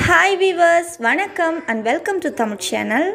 hi viewers வணக்கம் and welcome to Tamil channel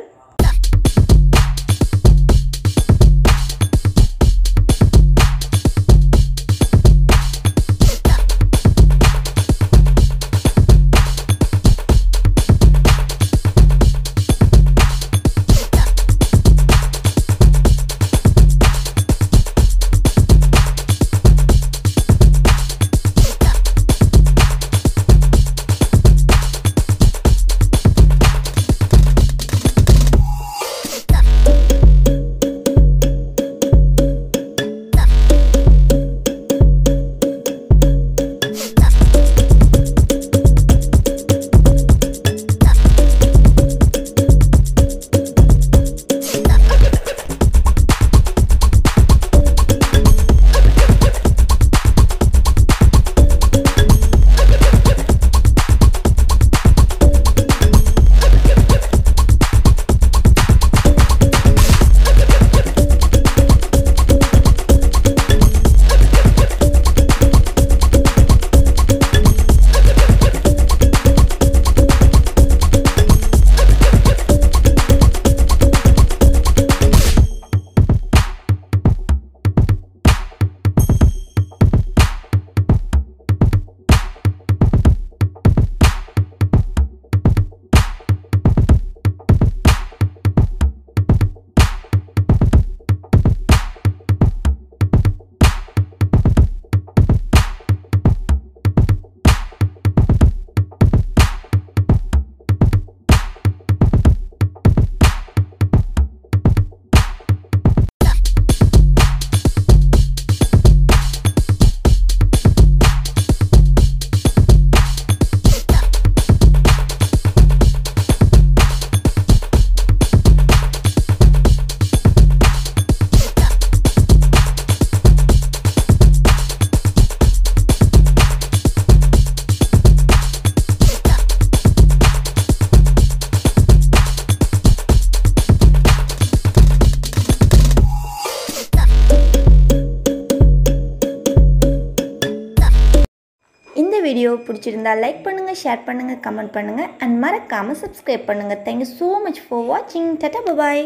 Video பிடிச்சிருந்தா like பண்ணுங்கள் ஷேர் பண்ணுங்கள் கமெண்ட் பண்ணுங்கள் அண்ட் மறக்காமல் சப்ஸ்கிரைப் பண்ணுங்கள் thank you so much for வாட்சிங் டட்டா பபாய்